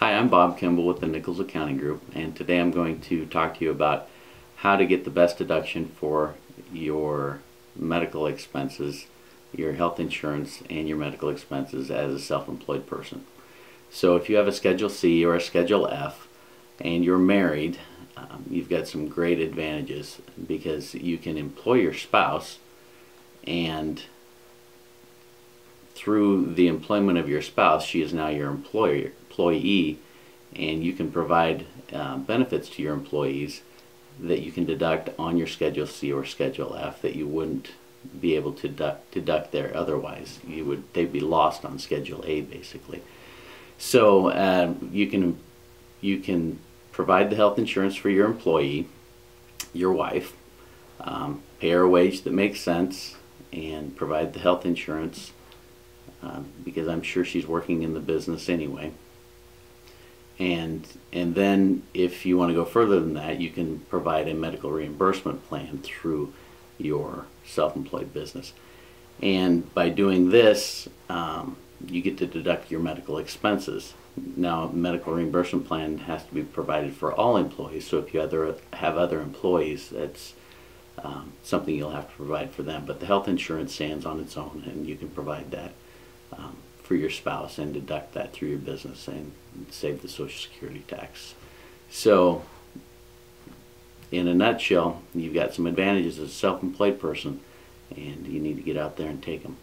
Hi, I'm Bob Kimball with the Nichols Accounting Group, and today I'm going to talk to you about how to get the best deduction for your medical expenses, your health insurance, and your medical expenses as a self-employed person. So if you have a Schedule C or a Schedule F and you're married, um, you've got some great advantages because you can employ your spouse and through the employment of your spouse, she is now your employer, employee, and you can provide uh, benefits to your employees that you can deduct on your Schedule C or Schedule F that you wouldn't be able to deduct, deduct there otherwise. You would they'd be lost on Schedule A basically. So um, you can you can provide the health insurance for your employee, your wife, um, pay her a wage that makes sense, and provide the health insurance um, because I'm sure she's working in the business anyway. And and then if you want to go further than that, you can provide a medical reimbursement plan through your self-employed business. And by doing this, um, you get to deduct your medical expenses. Now, a medical reimbursement plan has to be provided for all employees. So if you other have other employees, that's um, something you'll have to provide for them. But the health insurance stands on its own, and you can provide that for your spouse and deduct that through your business and save the Social Security tax. So, in a nutshell, you've got some advantages as a self-employed person, and you need to get out there and take them.